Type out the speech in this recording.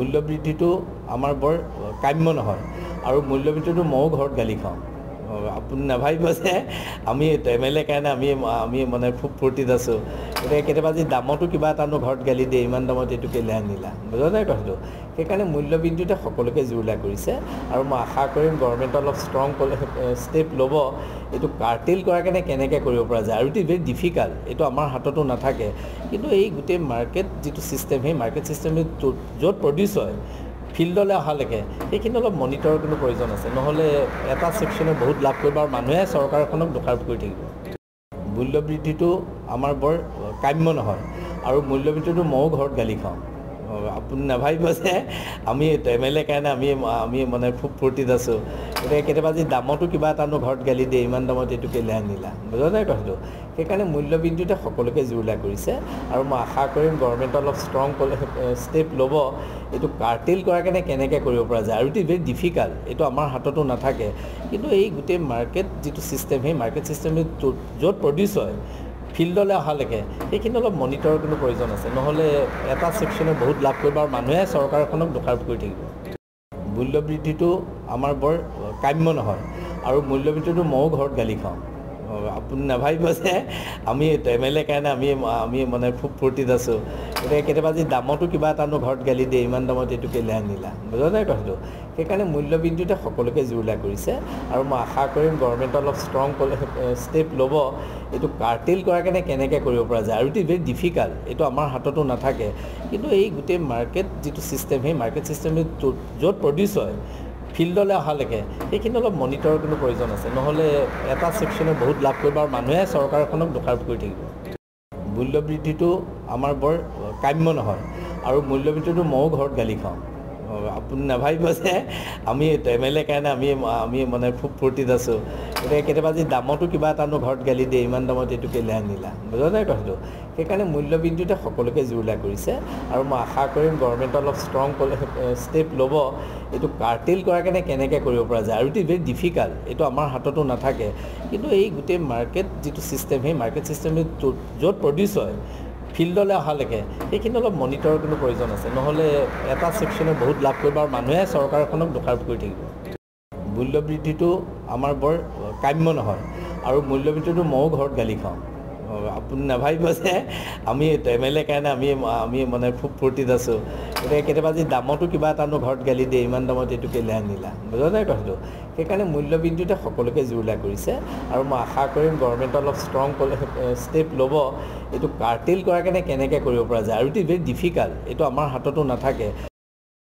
মূল্যবৃদ্ধিটো আমাৰ বৰ কাম্য নহয়। আৰু মূল্যবৃদ্ধিটো ময়ো ঘৰত গালি খাওঁ। আপুনি নাভাবিব যে আমি এম এল এ কাৰণে আমি আমি মানে খুব ফূৰ্তিত আছোঁ। গতিকে কেতিয়াবা যি দামতো কিবা এটা আনো ঘৰত গালি দিয়ে ইমান দামত এইটো কেলৈ আনিলা? বুজা নাই কথাটো। সেইকাৰণে মূল্যবৃদ্ধিতে সকলোকে জোৰলা কৰিছে আৰু মই আশা কৰিম গভৰ্ণমেণ্টে অলপ ষ্ট্ৰং ষ্টেপ ল'ব। এইটো কাৰ্টেল কৰাৰ কাৰণে কেনেকৈ কৰিব পৰা যায়? আৰু ইট ইজ ভেৰি ডিফিকাল্ট এইটো আমাৰ হাততো নাথাকে। কিন্তু এই গোটেই মাৰ্কেট যিটো ছিষ্টেম সেই মাৰ্কেট ছিষ্টেমটো য'ত প্ৰডিউচ হয় ফিল্ডলৈ অহালৈকে সেইখিনি অলপ মনিটৰৰ কিন্তু প্ৰয়োজন আছে। নহ'লে এটা ছেকশ্যনে বহুত লাভ কৰিব আৰু মানুহে চৰকাৰখনক দোষাৰোপ কৰি থাকিব। মূল্যবৃদ্ধিটো আমাৰ বৰ কাম্য নহয়। আৰু মূল্যবৃদ্ধিটো ময়ো ঘৰত গালি খাওঁ। আপুনি নাভাবিব যে আমি এম এল এ কাৰণে আমি আমি মানে খুব ফূৰ্তিত আছোঁ। গতিকে কেতিয়াবা যি দামতো কিবা এটা আনো ঘৰত গালি দিয়ে ইমান দামত এইটো কেলৈ আনিলা? বুজা নাই কথাটো। সেইকাৰণে মূল্যবৃদ্ধিতে সকলোকে জোৰলা কৰিছে আৰু মই আশা কৰিম গভৰ্ণমেণ্টে অলপ ষ্ট্ৰং ষ্টেপ ল'ব। এইটো কাৰ্টেল কৰাৰ কাৰণে কেনেকৈ কৰিব পৰা যায়? আৰু ইট ইজ ভেৰি ডিফিকাল্ট এইটো আমাৰ হাততো নাথাকে। কিন্তু এই গোটেই মাৰ্কেট যিটো ছিষ্টেম সেই মাৰ্কেট ছিষ্টেমটো য'ত প্ৰডিউচ হয় ফিল্ডলৈ অহালৈকে সেইখিনি অলপ মনিটৰৰ কিন্তু প্ৰয়োজন আছে। নহ'লে এটা ছেকশ্যনে বহুত লাভ কৰিব আৰু মানুহে চৰকাৰখনক দোষাৰোপ কৰি থাকিব। মূল্যবৃদ্ধিটো আমাৰ বৰ কাম্য নহয়। আৰু মূল্যবৃদ্ধিটো ময়ো ঘৰত গালি খাওঁ। আপুনি নাভাবিব যে আমি এম এল এ কাৰণে আমি আমি মানে খুব ফূৰ্তিত আছোঁ। গতিকে কেতিয়াবা যি দামতো কিবা এটা আনো ঘৰত গালি দিয়ে ইমান দামত এইটো কেলৈ আনিলা? বুজা নাই কথাটো। সেইকাৰণে মূল্যবৃদ্ধিতে সকলোকে জোৰলা কৰিছে আৰু মই আশা কৰিম গভৰ্ণমেণ্টে অলপ ষ্ট্ৰং ষ্টেপ ল'ব। এইটো কাৰ্টেল কৰাৰ কাৰণে কেনেকৈ কৰিব পৰা যায়? আৰু ইট ইজ ভেৰি ডিফিকাল্ট এইটো আমাৰ হাততো নাথাকে। কিন্তু এই গোটেই মাৰ্কেট যিটো ছিষ্টেম সেই মাৰ্কেট ছিষ্টেমটো য'ত প্ৰডিউচ হয় ফিল্ডলৈ অহালৈকে সেইখিনি অলপ মনিটৰৰ কিন্তু প্ৰয়োজন আছে। নহ'লে এটা ছেকশ্যনে বহুত লাভ কৰিব আৰু মানুহে চৰকাৰখনক দোষাৰোপ কৰি থাকিব। মূল্যবৃদ্ধিটো আমাৰ বৰ কাম্য নহয়। আৰু মূল্যবৃদ্ধিটো ময়ো ঘৰত গালি খাওঁ। আপুনি নাভাবিব যে আমি এম এল এ কাৰণে আমি আমি মানে খুব ফূৰ্তিত আছোঁ। গতিকে কেতিয়াবা যি দামতো কিবা এটা আনো ঘৰত গালি দিয়ে ইমান দামত এইটো কেলৈ আনিলা? বুজা নাই কথাটো। সেইকাৰণে মূল্যবৃদ্ধিতে সকলোকে জোৰলা কৰিছে আৰু মই আশা কৰিম গভৰ্ণমেণ্টে অলপ ষ্ট্ৰং ষ্টেপ ল'ব। এইটো কাৰ্টেল কৰাৰ কাৰণে কেনেকৈ কৰিব পৰা যায়? আৰু ইট ইজ ভেৰি ডিফিকাল্ট এইটো আমাৰ হাততো নাথাকে। কিন্তু এই গোটেই মাৰ্কেট যিটো ছিষ্টেম সেই মাৰ্কেট ছিষ্টেমটো য'ত প্ৰডিউচ হয় ফিল্ডলৈ অহালৈকে সেইখিনি অলপ মনিটৰৰ কিন্তু প্ৰয়োজন আছে। নহ'লে এটা ছেকশ্যনে বহুত লাভ কৰিব আৰু মানুহে চৰকাৰখনক দোষাৰোপ কৰি থাকিব। মূল্যবৃদ্ধিটো আমাৰ বৰ কাম্য নহয়। আৰু মূল্যবৃদ্ধিটো ময়ো ঘৰত গালি খাওঁ। আপুনি নাভাবিব যে আমি এম এল এ কাৰণে আমি আমি মানে খুব ফূৰ্তিত আছোঁ। গতিকে কেতিয়াবা যি দামতো কিবা এটা আনো ঘৰত গালি দিয়ে ইমান দামত এইটো কেলৈ আনিলা? বুজা নাই কথাটো। সেইকাৰণে মূল্যবৃদ্ধিতে সকলোকে জোৰলা কৰিছে আৰু মই আশা কৰিম গভৰ্ণমেণ্টে অলপ ষ্ট্ৰং ষ্টেপ ল'ব। এইটো কাৰ্টেল কৰাৰ কাৰণে কেনেকৈ কৰিব পৰা যায়? আৰু ইট ইজ ভেৰি ডিফিকাল্ট এইটো আমাৰ হাততো নাথাকে।